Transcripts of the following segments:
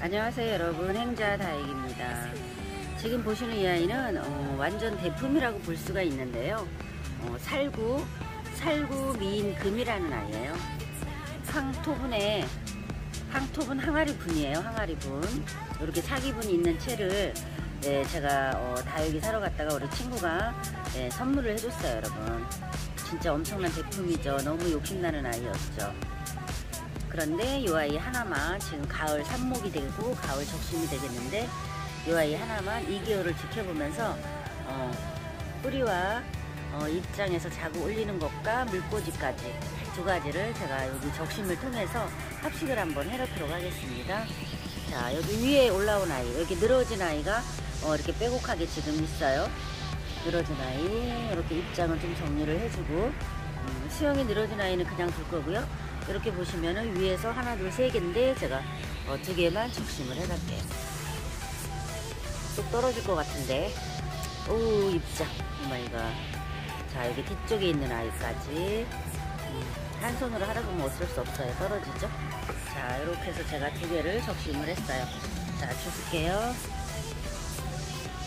안녕하세요 여러분. 행자 다익입니다. 지금 보시는 이 아이는 어, 완전 대품이라고 볼 수가 있는데요. 어, 살구 살구 미인 금이라는 아이예요. 항토분에 항토분 항아리 분이에요 항아리 분. 이렇게 사기분이 있는 채를 네, 제가 어, 다육이 사러 갔다가 우리 친구가 네, 선물을 해줬어요 여러분. 진짜 엄청난 제품이죠. 너무 욕심나는 아이였죠 그런데 이 아이 하나만 지금 가을 삽목이 되고 가을 적심이 되겠는데 이 아이 하나만 2개월을 지켜보면서 어, 뿌리와 어, 입장에서 자구 올리는 것과 물꽂이까지 두 가지를 제가 여기 적심을 통해서 합식을 한번 해놓도록 하겠습니다. 자 여기 위에 올라온 아이 여기 늘어진 아이가 어, 이렇게 빼곡하게 지금 있어요. 늘어진 아이 이렇게 입장을 좀 정리를 해주고 음, 수영이 늘어진 아이는 그냥 둘 거고요. 이렇게 보시면은 위에서 하나 둘 세 개인데 제가 어, 두 개만 적심을 해갈게요. 또 떨어질 것 같은데. 오 잎장 oh my god. 자 여기 뒤쪽에 있는 아이까지. 음, 한 손으로 하다 보면 어쩔 수 없어요. 떨어지죠? 자 이렇게 해서 제가 두 개를 적심을 했어요. 자 주울게요.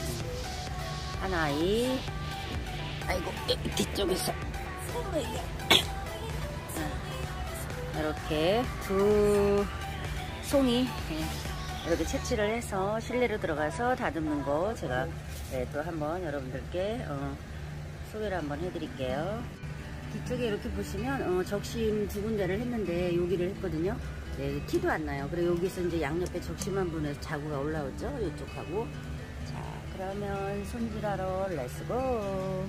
음, 한 아이. 아이고 뒤쪽에서. 이 렇게 두 송이 예, 이렇게 채취를 해서 실내로 들어가서 다듬는 거 제가 네, 또 한번 여러분들께 어, 소개를 한번 해드릴게요. 뒤쪽에 이렇게 보시면 어, 적심 두 군데를 했는데 여기를 했거든요. 네, 티도 안 나요. 그리고 여기서 이제 양옆에 적심한 부분에서 자구가 올라오죠. 이쪽하고. 자, 그러면 손질하러 let's go.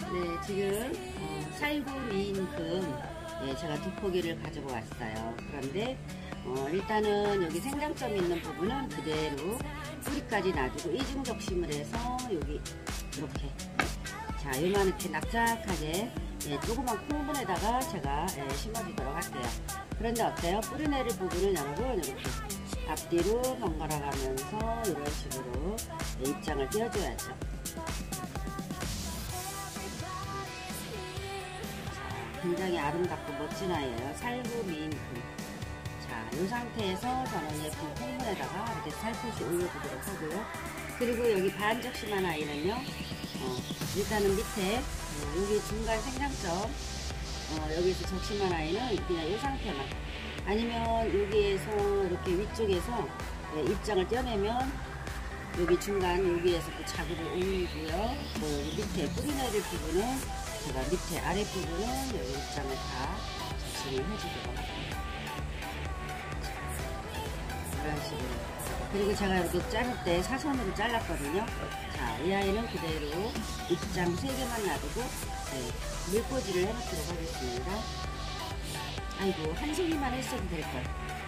네, 지금 어, 살구 미인금 예, 제가 두 포기를 가지고 왔어요. 그런데 어, 일단은 여기 생장점 있는 부분은 그대로 뿌리까지 놔두고 이중 적심을 해서 여기 이렇게 자 요만하게 납작하게 예, 조그만 콩분에다가 제가 예, 심어주도록 할게요. 그런데 어때요? 뿌리 내릴 부분은 여러분 이렇게 앞뒤로 번갈아 가면서 이런 식으로 예, 입장을 띄워줘야죠. 굉장히 아름답고 멋진 아이예요. 살구 미인품. 자, 이 상태에서 저는 예쁜 콩물에다가 이렇게 살포시 올려주도록 하고요. 그리고 여기 반적심한 아이는요. 어, 일단은 밑에 어, 여기 중간 생장점 어, 여기서 적심한 아이는 그냥 이 상태만 아니면 여기에서 이렇게 위쪽에서 네, 입장을 떼어내면 여기 중간 여기에서 또 자구를 올리고요. 또 여기 밑에 뿌리 내릴 부분은 제가 밑에 아랫부분은 여기 입장을 다 적심을 해주도록 할게요. 이런 식으로. 그리고 제가 이렇게 자를 때 사선으로 잘랐거든요. 자, 이 아이는 그대로 입장 3개만 놔두고 네, 물꽂이를 해놓도록 하겠습니다. 아이고, 한 송이만 했어도 될걸.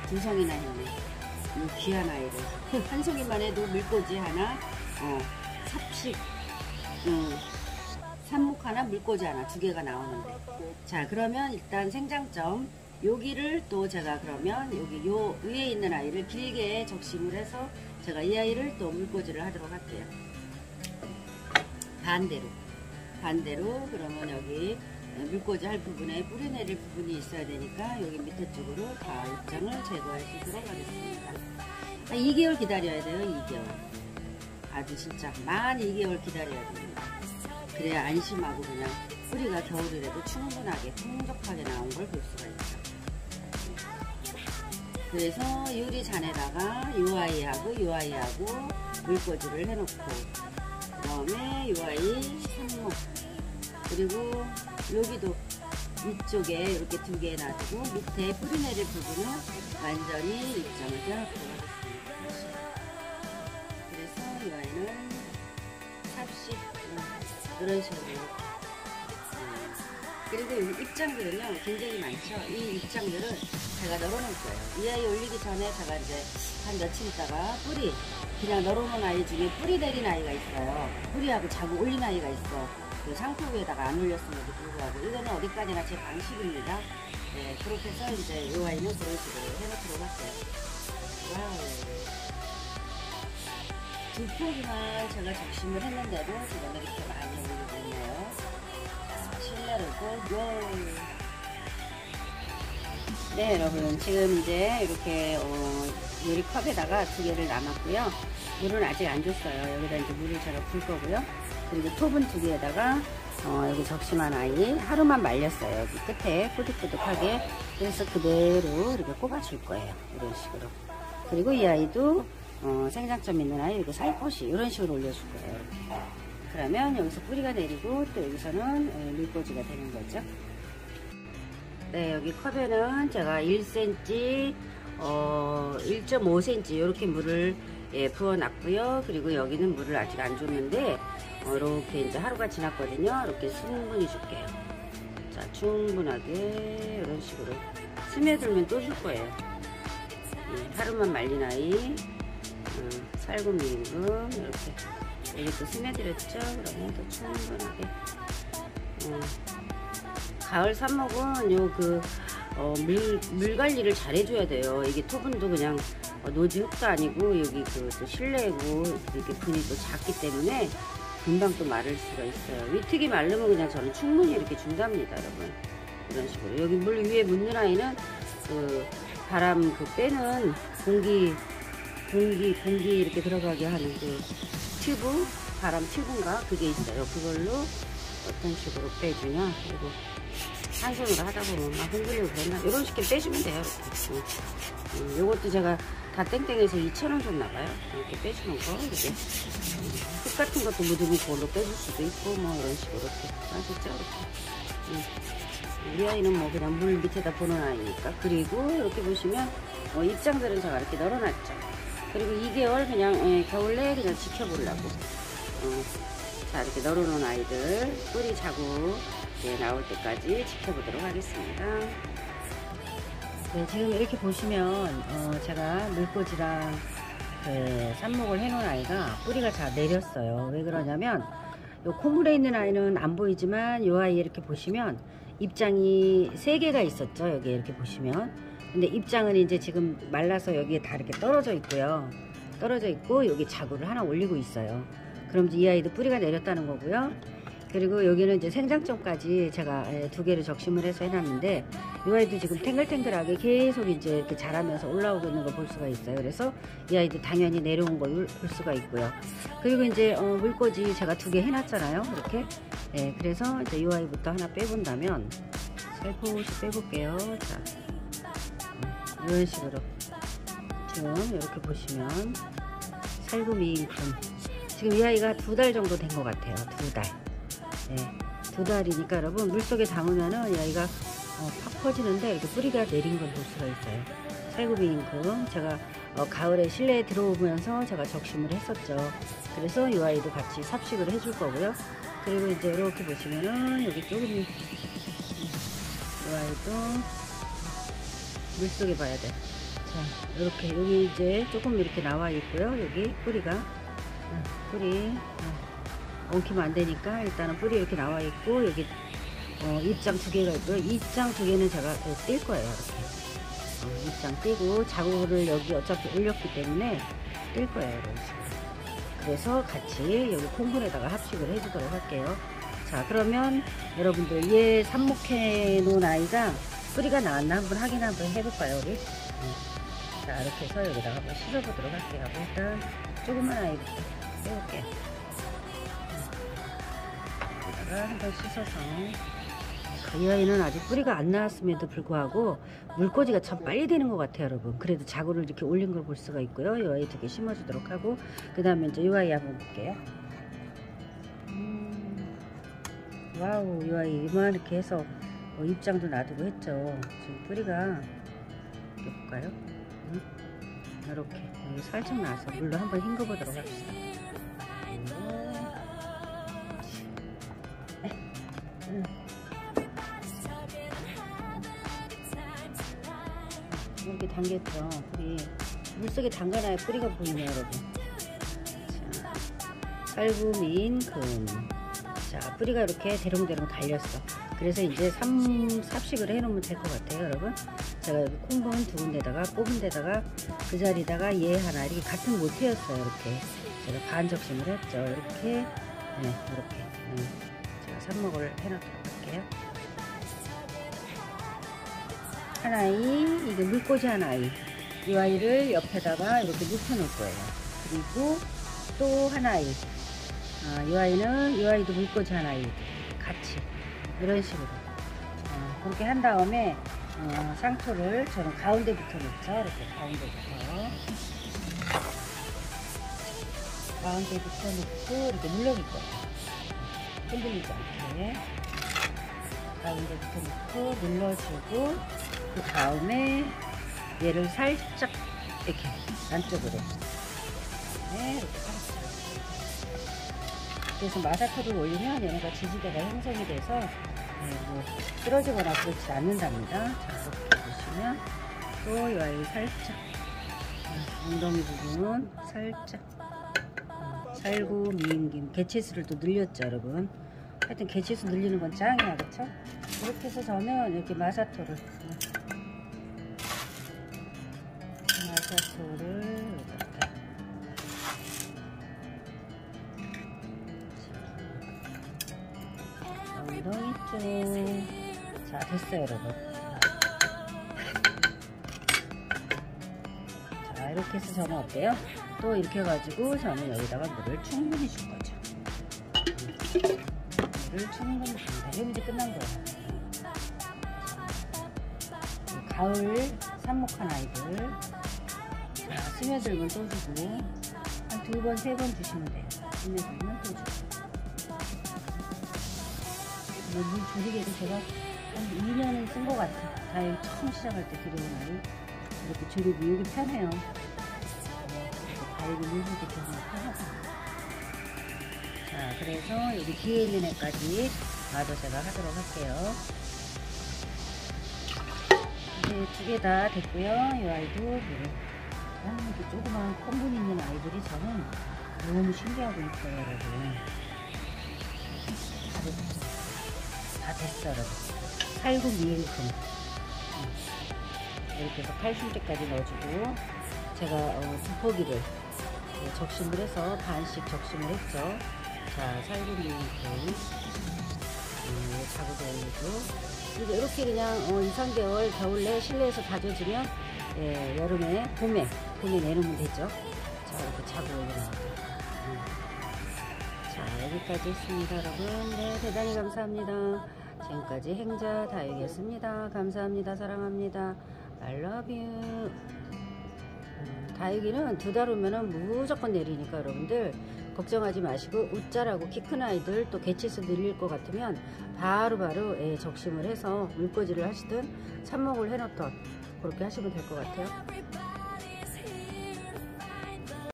두 송이나 했네. 이 귀한 아이를. 한 송이만 해도 물꽂이 하나, 어, 삽식, 음, 삽목 하나, 물꽂이 하나 두 개가 나오는데. 자, 그러면 일단 생장점 여기를 또 제가 그러면 여기 요 위에 있는 아이를 길게 적심을 해서 제가 이 아이를 또 물꽂이를 하도록 할게요. 반대로. 반대로 그러면 여기 물꽂이 할 부분에 뿌리 내릴 부분이 있어야 되니까 여기 밑에 쪽으로 다 입장을 제거해 주도록 하겠습니다. 2개월 기다려야 돼요, 2개월. 아주 진짜 만 2개월 기다려야 됩니다. 그래야 안심하고 그냥 뿌리가 겨울이라도 충분하게 풍족하게 나온 걸 볼 수가 있죠. 그래서 유리 잔에다가 이 아이하고 이 아이하고 물꽂이를 해놓고 그 다음에 이 아이 산목 그리고 여기도 위쪽에 이렇게 두 개 놔두고 밑에 뿌리 내릴 부분은 완전히 입장을 하겠습니다. 그래서 이 아이는 삽식 이런 식으로. 음. 그리고 이 입장들은요 굉장히 많죠. 이 입장들은 제가 널어놓을 거예요. 이 아이 올리기 전에 제가 이제 한 며칠 있다가 뿌리 그냥 널어놓은 아이 중에 뿌리 내린 아이가 있어요. 뿌리하고 자구 올린 아이가 있어. 그 상토 위에다가 안 올렸음에도 불구하고 이거는 어디까지나 제 방식입니다. 네, 그렇게 해서 이제 이 아이는 그런 식으로 해놓도록 할게요. wow 두 포기만 제가 적심을 했는데도 지금 이렇게 많이 올리고 있네요. 자, 실내로도 요. 네 여러분. 지금 이제 이렇게 어, 요리컵에다가 두 개를 남았고요. 물은 아직 안 줬어요. 여기다 이제 물을 제가 붓 거고요. 그리고 톱은 두 개에다가 어, 여기 적심한 아이 하루만 말렸어요. 여기 끝에 뿌득뿌득하게. 그래서 그대로 이렇게 꼽아줄 거예요. 이런 식으로. 그리고 이 아이도 어, 생장점 있는 아이 이거 살포시 이런 식으로 올려줄 거예요. 이렇게. 그러면 여기서 뿌리가 내리고 또 여기서는 어, 물꽂이가 되는 거죠. 네 여기 컵에는 제가 1cm 어, 1.5cm 이렇게 물을 예, 부어놨고요. 그리고 여기는 물을 아직 안 줬는데 어, 이렇게 이제 하루가 지났거든요. 이렇게 충분히 줄게요. 자 충분하게 이런 식으로 스며들면 또 줄 거예요. 예, 하루만 말린 아이 음, 살구미 임금 이렇게 여기 또 스며들었죠 그러면 또 충분하게 음, 가을 삽목은 요그 어, 물, 물 관리를 잘 해줘야 돼요. 이게 토분도 그냥 어, 노지 흙도 아니고 여기 그 또 실내고 이렇게 분이 또 작기 때문에 금방 또 마를 수가 있어요. 위특이 마르면 그냥 저는 충분히 이렇게 준답니다, 여러분. 이런 식으로. 여기 물 위에 묻는 아이는 그 바람 그 빼는 공기, 공기, 공기 이렇게 들어가게 하는 그 튜브, 바람 튜브인가? 그게 있어요. 그걸로 어떤 식으로 빼주냐. 그리고 한 손으로 하다 보면 막 흔들리고 그랬나 이런 식으로 빼주면 돼요 이렇게. 음, 음, 요것도 제가 다 땡땡해서 2,000원 줬나봐요 이렇게 빼주는 거 이렇게 음, 흙 같은 것도 묻으면 그걸로 빼줄 수도 있고 뭐 이런 식으로 이렇게 아셨죠 이렇게 음. 우리 아이는 뭐 그냥 물 밑에다 보는 아이니까 그리고 이렇게 보시면 어, 입장들은 제가 이렇게 널어놨죠 그리고 2개월 그냥 예, 겨울 내에 그냥 지켜보려고 어, 자 이렇게 널어놓은 아이들 뿌리 자국 네, 나올 때까지 지켜보도록 하겠습니다. 네, 지금 이렇게 보시면 어, 제가 물꽂이랑 그 삽목을 해놓은 아이가 뿌리가 다 내렸어요. 왜 그러냐면 요 콧물에 있는 아이는 안 보이지만 요 아이 이렇게 보시면 입장이 세 개가 있었죠. 여기 이렇게 보시면 근데 입장은 이제 지금 말라서 여기에 다 이렇게 떨어져 있고요. 떨어져 있고 여기 자구를 하나 올리고 있어요. 그럼 이 아이도 뿌리가 내렸다는 거고요. 그리고 여기는 이제 생장점까지 제가 예, 두 개를 적심을 해서 해놨는데 이 아이도 지금 탱글탱글하게 계속 이제 이렇게 자라면서 올라오고 있는 걸 볼 수가 있어요. 그래서 이 아이도 당연히 내려온 걸 볼 수가 있고요. 그리고 이제 어, 물꽂이 제가 두 개 해놨잖아요. 이렇게. 예, 그래서 이제 이 아이부터 하나 빼본다면 살포시 빼볼게요. 자, 음, 이런 식으로 지금 이렇게 보시면 살구미인큼 지금 이 아이가 두 달 정도 된 것 같아요. 두 달. 네, 두 달이니까 여러분 물속에 담으면은 여기가 어, 팍 퍼지는데 이렇게 뿌리가 내린 걸 볼 수가 있어요. 살구비인금 제가 어, 가을에 실내에 들어오면서 제가 적심을 했었죠. 그래서 이 아이도 같이 삽식을 해줄 거고요. 그리고 이제 이렇게 보시면은 여기 조금 이 아이도 물속에 봐야 돼. 자, 이렇게 여기 이제 조금 이렇게 나와 있고요. 여기 뿌리가 어, 뿌리 어. 엉키면 안 되니까 일단은 뿌리 이렇게 나와 있고 여기 어, 입장 두 개가 있고요. 입장 두 개는 제가 뗄 거예요. 이렇게 어, 입장 떼고 자국을 여기 어차피 올렸기 때문에 뗄 거예요. 이런 식으로. 그래서 같이 여기 콩분에다가 합식을 해주도록 할게요. 자 그러면 여러분들 얘 삽목해 놓은 아이가 뿌리가 나왔나 한번 확인 한번 해볼까요 우리? 네. 자 이렇게 해서 여기다가 한번 씻어보도록 할게요. 일단 조그만 아이부터 빼볼게요. 여기다가 한번 씻어서 이 아이는 아직 뿌리가 안 나왔음에도 불구하고 물꽂이가 참 빨리 되는 것 같아요 여러분 그래도 자구를 이렇게 올린 걸 볼 수가 있고요 이 아이 두개 심어주도록 하고 그 다음에 이제 이 아이 한번 볼게요 음, wow 이 아이 이만하게 해서 뭐 잎장도 놔두고 했죠. 지금 뿌리가 볼까요? 음, 이렇게 여기 살짝 나서 물로 한번 헹궈 보도록 합시다. 이렇게 담겼죠. 뿌리. 물속에 담가놔야 뿌리가 보이네요 여러분. 자, 살구민 금 자 뿌리가 이렇게 대롱대롱 달렸어 그래서 이제 삼, 삽식을 해놓으면 될 것 같아요 여러분 제가 여기 콩분 두 군데다가 뽑은 데다가 그 자리다가 얘 하나 이렇게 같은 모트였어요 이렇게 제가 반 적심을 했죠 이렇게 네 이렇게 네. 제가 삽목을 해놓도록 할게요 한 아이, 이게 물꽂이 한 아이. 이 아이를 옆에다가 이렇게 눕혀놓을 거예요. 그리고 또한 아이. 아, 이 아이는 이 아이도 물꽂이 한 아이. 같이. 이런 식으로. 어, 그렇게 한 다음에 어, 상토를 저는 가운데부터 놓죠. 이렇게 가운데부터. 가운데부터 놓고 이렇게 눌러줄 거예요. 흔들리지 않게. 가운데부터 놓고 눌러주고 그 다음에 얘를 살짝 이렇게 안쪽으로 네, 이렇게 살짝 그래서 마사토를 올리면 얘네가 지지대가 형성이 돼서 네, 뭐 쓰러지거나 그렇지 않는답니다. 자 이렇게 보시면 또이 아이 살짝. 음, 엉덩이 부분 살짝. 음, 살구 미인김 개체수를 또 늘렸죠 여러분. 하여튼 개체수 늘리는 건 짱이야 그쵸? 이렇게 해서 저는 이렇게 마사토를 마사토를 자, 됐어요, 여러분. 자, 이렇게 해서 저는 어때요? 또 이렇게 해가지고 저는 여기다가 물을 충분히 준 거죠. 물을 충분히 줍니다. 이러면 이제 끝난 거예요. 가을 삽목한 아이들. 자, 스며들면 또 주고, 한 두 번, 세 번 주시면 돼요. 스며들면 또 주고. 뭐, 물 줄이게도 제가 한 2년은 쓴 것 같아요. 다이 처음 시작할 때 들여온 아이. 이렇게 조립이 여기 편해요. 물줄 때 되게 편하고. 자, 그래서 여기 뒤에 있는 애까지 마저 제가 하도록 할게요. 이제 두 개 다 됐고요. 이 아이도 물을. 아, 이렇게 조그만 콩분 있는 아이들이 저는 너무 신기하고 있어요, 여러분. 다 됐어, 여러분. 살구 미인품. 음. 이렇게 해서 칼슘제까지 넣어주고, 제가 어, 두포기를 네, 적심을 해서 반씩 적심을 했죠. 자, 살구 미인품. 음, 자구도 올리고. 그리고 이렇게 그냥 어, 2, 3개월 겨울 내 실내에서 다져주면 예, 여름에 봄에 봄에 내놓으면 되죠. 자 이렇게 자고 올려놓고 음. 자 여기까지 했습니다 여러분 네 대단히 감사합니다 지금까지 행자 다육이었습니다. 감사합니다. 사랑합니다. I love you. 음, 다육이는 두달 후면은 무조건 내리니까 여러분들 걱정하지 마시고 웃자라고 키 큰 아이들 또 개체수 늘릴 것 같으면 바로바로 예, 적심을 해서 물꽂이를 하시든 삽목을 해놓던 그렇게 하시면 될 것 같아요